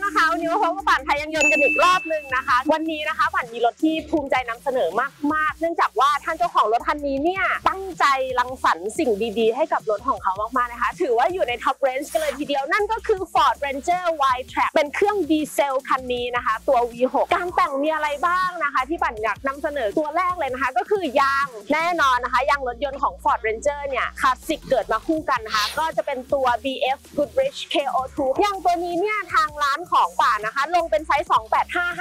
の นี้มาพบกันอีกรอบนึงนะคะ วันนี้นะคะป่านมีรถที่ภูมิใจนำเสนอมากๆ เนื่องจากว่าท่านเจ้าของรถคันนี้เนี่ยตั้งใจรังสรรค์สิ่งดีๆ ให้กับรถของเขามากๆนะคะ ถือว่าอยู่ใน top range กันเลยทีเดียวนั่นก็คือ Ford Ranger Wildtrak เป็นเครื่องดีเซลคันนี้นะคะ ตัว V6 การแต่งมีอะไรบ้างนะคะ ที่ป่านอยากนำเสนอตัวแรกเลยนะคะ ก็คือยางแน่นอนนะคะยางรถยนต์ของ Ford Ranger เนี่ยคลาสสิกเกิดมาคู่กันนะคะก็จะเป็นตัว BF Goodrich KO2 ยางตัวนี้เนี่ยทางร้านของป่านนะคะ ลงเป็นไซส์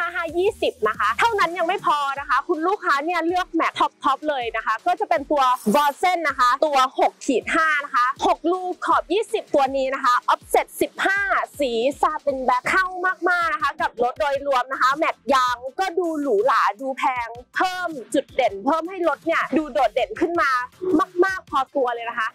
2855520 นะคะ เท่านั้นยังไม่พอนะคะ คุณลูกค้าเนี่ยเลือกแม็ก top top เลยนะคะ ก็จะเป็นตัว Vossen นะคะ ตัว6ขีด5นะคะ 6 รูขอบ 20 ตัวนี้นะคะ Offset 15 สี satin black เข้ามากๆนะคะ กับรถโดยรวมนะคะ แม็กยางก็ดูหรูหราดูแพง เพิ่มจุดเด่น เพิ่มให้รถเนี่ยดูโดดเด่นขึ้นมามาก ๆ พอตัวเลยนะคะ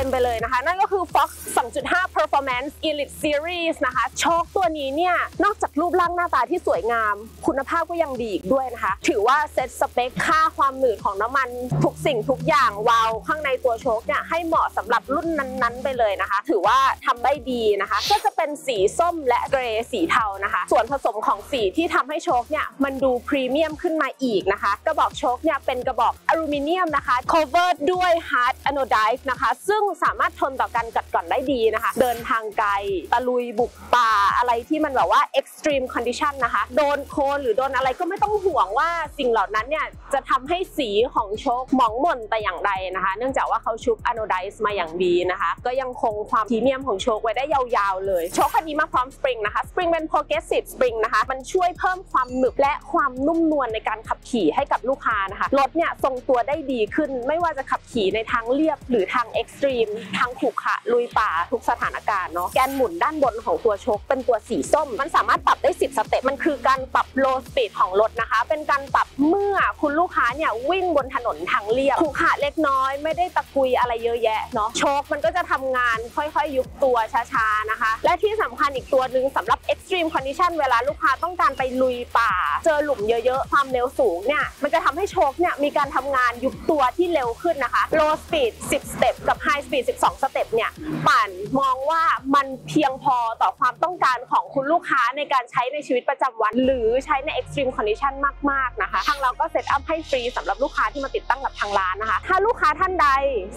ต็มไปเลยนะคะ นั่นก็คือ Fox 2.5 Performance Elite Series นะคะโช้คตัวนี้เนี่ย นอกจากรูปร่างหน้าตาที่สวยงาม คุณภาพก็ยังดีอีกด้วยนะคะ ถือว่าเซ็ตสเปคค่าความหนืดของน้ำมันทุกสิ่งทุกอย่างวาล์วข้างในตัวโช้คเนี่ยให้เหมาะสำหรับรุ่นนั้นๆ ไปเลยนะคะ ถือว่าทำได้ดีนะคะ ก็จะเป็นสีส้มและ gray สีเทานะคะ ส่วนผสมของสีที่ทำให้โช้คเนี่ยมันดูพรีเมียมขึ้นมาอีกนะคะ กระบอกโช้คเนี่ยเป็นกระบอกอลูมิเนียมนะคะ covered ด้วย hard anodized นะคะ ซึ่งสามารถทนต่อการกัดกร่อนได้ดีนะคะ เดินทางไกลตะลุยบุกป่าอะไรที่มันแบบว่า extreme condition นะคะ โดนโคลนหรือโดนอะไรก็ไม่ต้องห่วงว่าสิ่งเหล่านั้นเนี่ยจะทำให้สีของโชคหมองหม่นแต่อย่างใดนะคะ เนื่องจากว่าเขาชุบ anodize มาอย่างดีนะคะ ก็ยังคงความพรีเมียมของโชคไว้ได้ยาวๆเลยโชคคันนี้มาพร้อมสปริงนะคะสปริงเป็น progressive spring นะคะมันช่วยเพิ่มความหนึบและความนุ่มนวลในการขับขี่ให้กับลูกค้านะคะรถเนี่ยทรงตัวได้ดีขึ้นไม่ว่าจะขับขี่ในทางเรียบหรือทาง extreme ทางขรุขระลุยป่าทุกสถานการณ์เนาะแกนหมุนด้านบนของตัวชคเป็นตัวสีส้ม มันสามารถปรับได้ 10 สเต็ปมันคือการปรับ low speed ของรถนะคะ เป็นการปรับเมื่อคุณลูกค้าเนี่ยวิ่งบนถนนทางเรียบขรุขระเล็กน้อยไม่ได้ตะกุยอะไรเยอะแยะเนาะชคมันก็จะทำงานค่อยๆ ยุบตัวช้าๆนะคะ และที่สำคัญอีกตัวหนึ่งสำหรับ extreme condition เวลาลูกค้าต้องการไปลุยป่า เจอหลุมเยอะๆ ความเร็วสูงเนี่ยมันจะทำให้โชคเนี่ยมีการทำงานยุบตัวที่เร็วขึ้นนะคะ low speed 10 step กับ high speed 12 สเต็ปเนี่ยป่านมองว่ามันเพียงพอต่อความต้องการของคุณลูกค้าในการใช้ในชีวิตประจำวัน หรือใช้ใน extreme condition มาก ๆ นะคะ ทางเราก็ setup ให้ฟรีสำหรับลูกค้าที่มาติดตั้งกับทางร้านนะคะ ถ้าลูกค้าท่านใด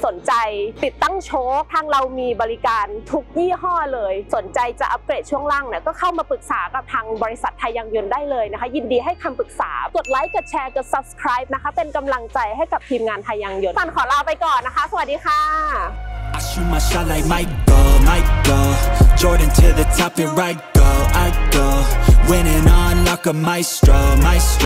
สนใจติดตั้งโช้คทางเรามีบริการทุกยี่ห้อเลย สนใจจะอัปเกรดช่วงล่างเนี่ยก็เข้ามาปรึกษากับทางบริษัทไทยยางยนต์ได้เลยนะคะ ยินดีให้คำปรึกษากดไลค์กดแชร์กด subscribe นะคะ เป็นกำลังใจให้กับทีมงานไทยยางยนต์ป่านขอลาไปก่อนนะคะ สวัสดีค่ะ shoot my shot like Michael, Michael Jordan to the top, here I go, I go. Winning on like a maestro, maestro